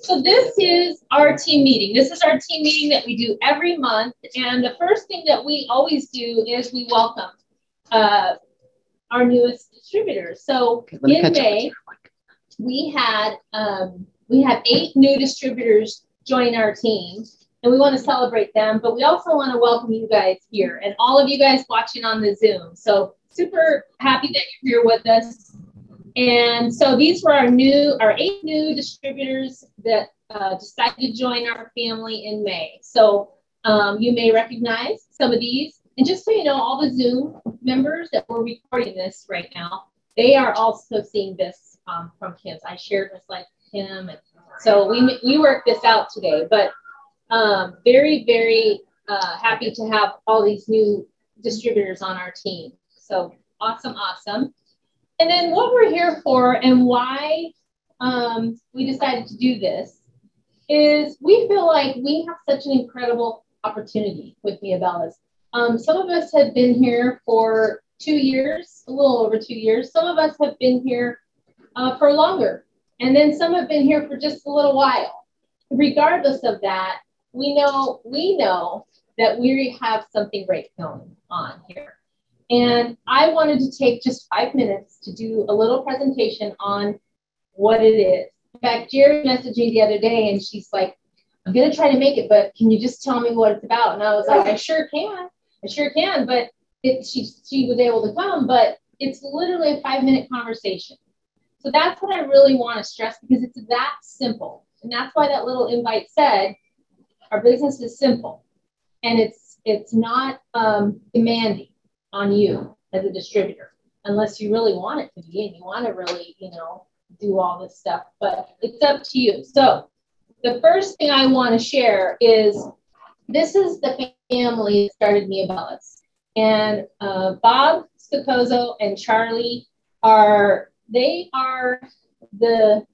So this is our team meeting. This is our team meeting that we do every month. And the first thing that we always do is we welcome uh, our newest distributors. So in May, we had um, we had eight new distributors join our team, and we want to celebrate them. But we also want to welcome you guys here and all of you guys watching on the Zoom. So super happy that you're here with us. And so these were our new, our eight new distributors that uh, decided to join our family in May. So um, you may recognize some of these. And just so you know, all the Zoom members that were recording this right now, they are also seeing this um, from Kim's. I shared this like Kim, and so we we worked this out today. But um, very very uh, happy to have all these new distributors on our team. So awesome, awesome. And then what we're here for and why um, we decided to do this is we feel like we have such an incredible opportunity with Mia Bellas. Um, some of us have been here for two years, a little over two years. Some of us have been here uh, for longer. And then some have been here for just a little while. Regardless of that, we know we know that we have something great going on here. And I wanted to take just five minutes to do a little presentation on what it is. In fact, Jerry messaged me the other day and she's like, I'm going to try to make it, but can you just tell me what it's about? And I was like, I sure can. I sure can. But it, she, she was able to come, but it's literally a five minute conversation. So that's what I really want to stress because it's that simple. And that's why that little invite said our business is simple and it's it's not um, demanding on you as a distributor, unless you really want it to be and you want to really, you know, do all this stuff. But it's up to you. So the first thing I want to share is this is the family that started Mia Bellas. And uh, Bob Scocozo and Charlie are, they are the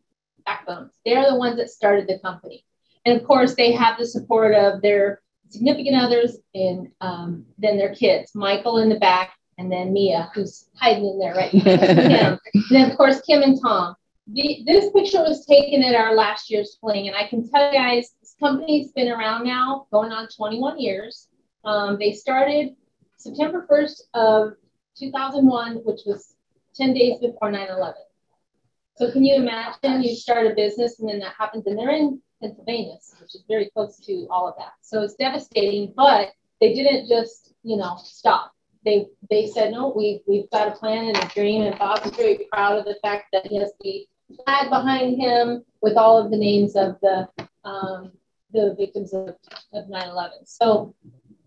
backbones. They're the ones that started the company. And of course, they have the support of their significant others and um, then their kids, Michael in the back, and then Mia, who's hiding in there right now. then, of course, Kim and Tom. The, this picture was taken at our last year's fling, and I can tell you guys, this company's been around now, going on 21 years. Um, they started September 1st of 2001, which was 10 days before 9 11. So, can you imagine you start a business and then that happens, and they're in Pennsylvania, which is very close to all of that. So it's devastating, but they didn't just, you know, stop. They they said, no, we, we've got a plan and a dream. And Bob is very proud of the fact that he has the flag behind him with all of the names of the um, the victims of, of 9-11. So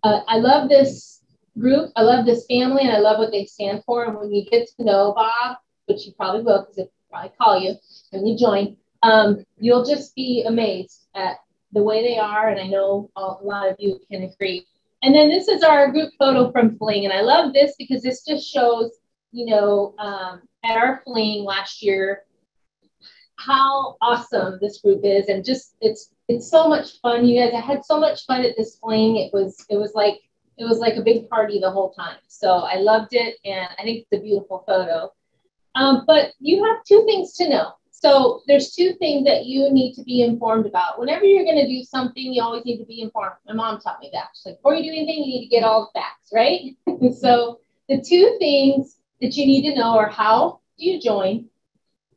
uh, I love this group. I love this family and I love what they stand for. And when you get to know Bob, which you probably will because they probably call you when you join, um, you'll just be amazed at the way they are. And I know a lot of you can agree. And then this is our group photo from Fling. And I love this because this just shows, you know, um, at our Fling last year, how awesome this group is. And just, it's, it's so much fun. You guys, I had so much fun at this Fling. It was, it was like, it was like a big party the whole time. So I loved it. And I think it's a beautiful photo. Um, but you have two things to know. So there's two things that you need to be informed about. Whenever you're going to do something, you always need to be informed. My mom taught me that. She's like, before you do anything, you need to get all the facts, right? so the two things that you need to know are how do you join,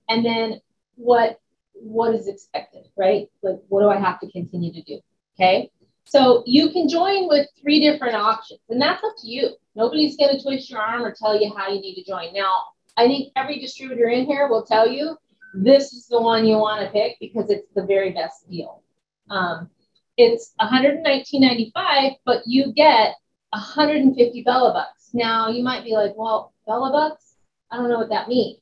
and then what what is expected, right? Like what do I have to continue to do? Okay. So you can join with three different options, and that's up to you. Nobody's going to twist your arm or tell you how you need to join. Now, I think every distributor in here will tell you this is the one you want to pick because it's the very best deal. Um, it's 119.95, but you get 150 Bella bucks. Now you might be like, well, Bella bucks? I don't know what that means.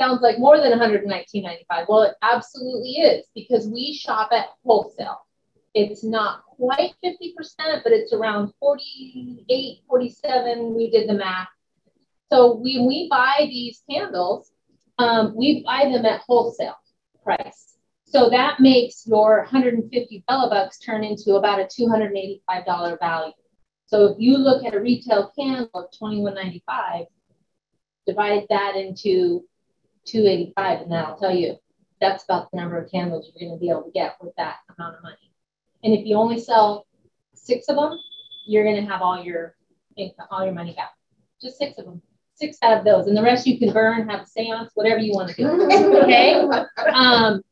Sounds like more than 119.95. Well, it absolutely is because we shop at wholesale. It's not quite 50%, but it's around 48, 47. We did the math. So when we buy these candles, um, we buy them at wholesale price. So that makes your 150 Bella bucks turn into about a $285 value. So if you look at a retail candle of 21.95, divide that into 285, and that'll tell you that's about the number of candles you're going to be able to get with that amount of money. And if you only sell six of them, you're going to have all your all your money back. Just six of them, six out of those, and the rest you can burn, have a séance, whatever you want to do. Okay. Um,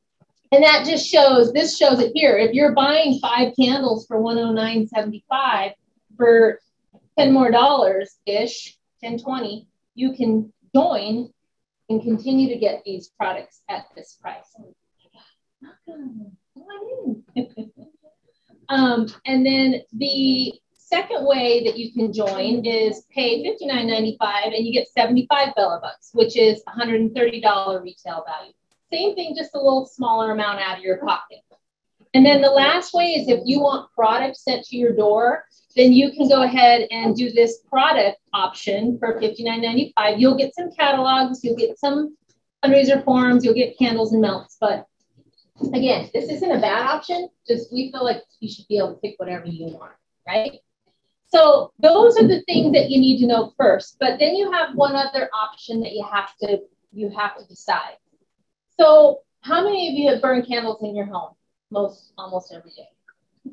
and that just shows. This shows it here. If you're buying five candles for 109.75 for 10 more dollars ish, 1020, you can join and continue to get these products at this price. um, and then the second way that you can join is pay $59.95 and you get 75 Bella Bucks, which is $130 retail value. Same thing, just a little smaller amount out of your pocket. And then the last way is if you want products sent to your door, then you can go ahead and do this product option for $59.95. You'll get some catalogs, you'll get some fundraiser forms, you'll get candles and melts. But again, this isn't a bad option. Just we feel like you should be able to pick whatever you want, right? So those are the things that you need to know first. But then you have one other option that you have to you have to decide. So how many of you have burned candles in your home? Most almost every day.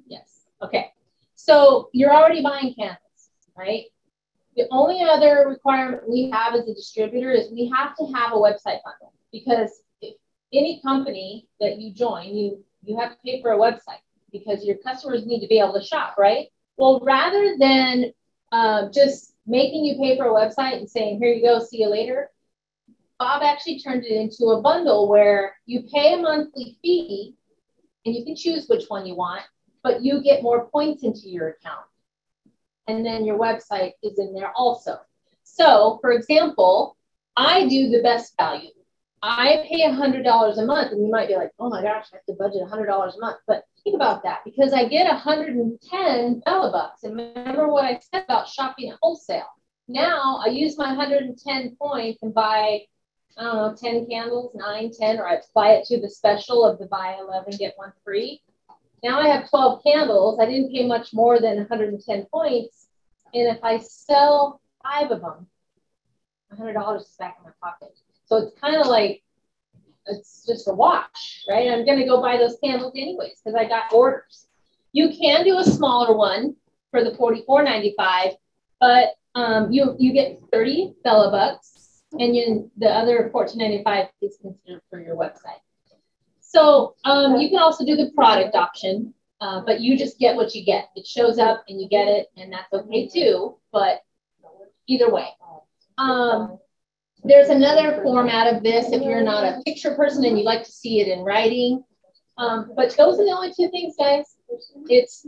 Yes. Okay. So you're already buying candles, right? The only other requirement we have as a distributor is we have to have a website bundle because any company that you join, you you have to pay for a website because your customers need to be able to shop, right? Well, rather than uh, just making you pay for a website and saying, here you go, see you later, Bob actually turned it into a bundle where you pay a monthly fee and you can choose which one you want, but you get more points into your account. And then your website is in there also. So, for example, I do the best value. I pay $100 a month, and you might be like, oh my gosh, I have to budget $100 a month. But think about that because I get 110 Bella Bucks. And remember what I said about shopping wholesale. Now I use my 110 points and buy, I don't know, 10 candles, 9, 10, or I apply it to the special of the buy 11, get one free. Now I have 12 candles. I didn't pay much more than 110 points. And if I sell five of them, $100 is back in my pocket. So it's kind of like, it's just a wash, right? I'm going to go buy those candles anyways because I got orders. You can do a smaller one for the $44.95, but um, you, you get 30 Bella Bucks and you, the other $14.95 is considered for your website. So um, you can also do the product option, uh, but you just get what you get. It shows up and you get it, and that's okay too. But either way, um, there's another format of this if you're not a picture person and you like to see it in writing. Um, but those are the only two things, guys. It's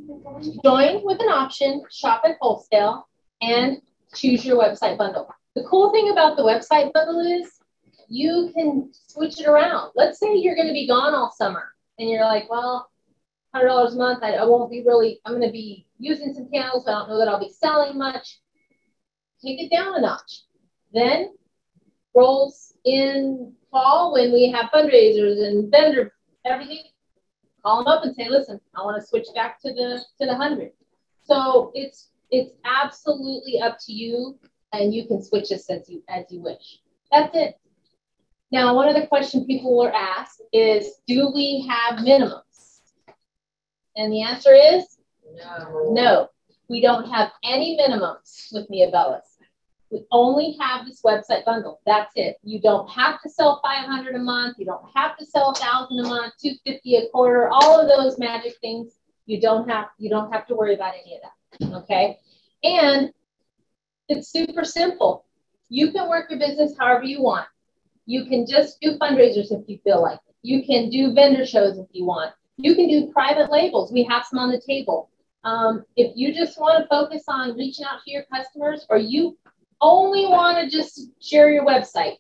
join with an option, shop at wholesale, and choose your website bundle. The cool thing about the website bundle is you can switch it around. Let's say you're going to be gone all summer and you're like, well, $100 a month, I, I won't be really, I'm going to be using some candles. I don't know that I'll be selling much. Take it down a notch. Then rolls in fall when we have fundraisers and vendor everything, call them up and say, listen, I want to switch back to the to the hundred. So it's it's absolutely up to you, and you can switch this as you as you wish. That's it. Now, one other question people were asked is, do we have minimums? And the answer is no. No, we don't have any minimums with Mia Bellas. We only have this website bundle. That's it. You don't have to sell 500 a month. You don't have to sell 1,000 a month, 250 a quarter, all of those magic things. You don't have you don't have to worry about any of that. Okay? And it's super simple. You can work your business however you want. You can just do fundraisers if you feel like it. You can do vendor shows if you want. You can do private labels. We have some on the table. Um, if you just want to focus on reaching out to your customers or you only want to just share your website,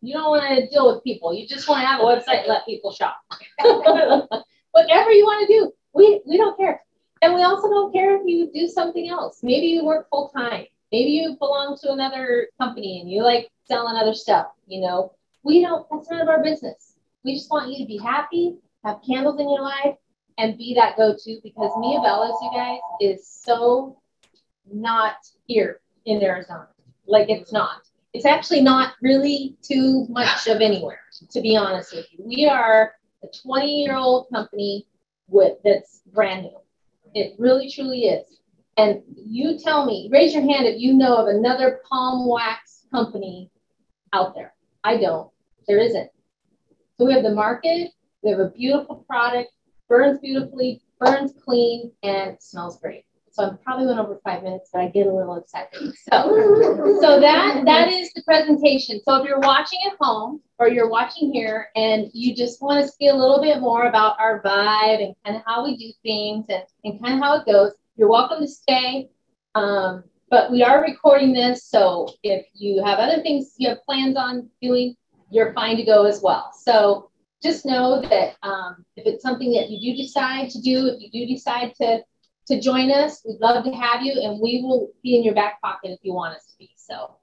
you don't want to deal with people. You just want to have a website and let people shop. Whatever you want to do, we, we don't care. And we also don't care if you do something else. Maybe you work full time. Maybe you belong to another company and you like selling other stuff, you know. We don't, that's none of our business. We just want you to be happy, have candles in your life, and be that go to because Mia Bellas, you guys, is so not here in Arizona. Like it's not. It's actually not really too much of anywhere. to be honest with you. We are a 20 year old company with that's brand new. It really truly is. And you tell me, raise your hand if you know of another palm wax company out there. I don't. There isn't. So we have the market, we have a beautiful product, burns beautifully, burns clean, and smells great. So I'm probably went over five minutes, but I get a little excited. So, so that that is the presentation. So if you're watching at home or you're watching here and you just want to see a little bit more about our vibe and kind of how we do things and, and kind of how it goes, you're welcome to stay. Um, but we are recording this, so if you have other things you have plans on doing, you're fine to go as well. So just know that um, if it's something that you do decide to do, if you do decide to to join us, we'd love to have you, and we will be in your back pocket if you want us to be. So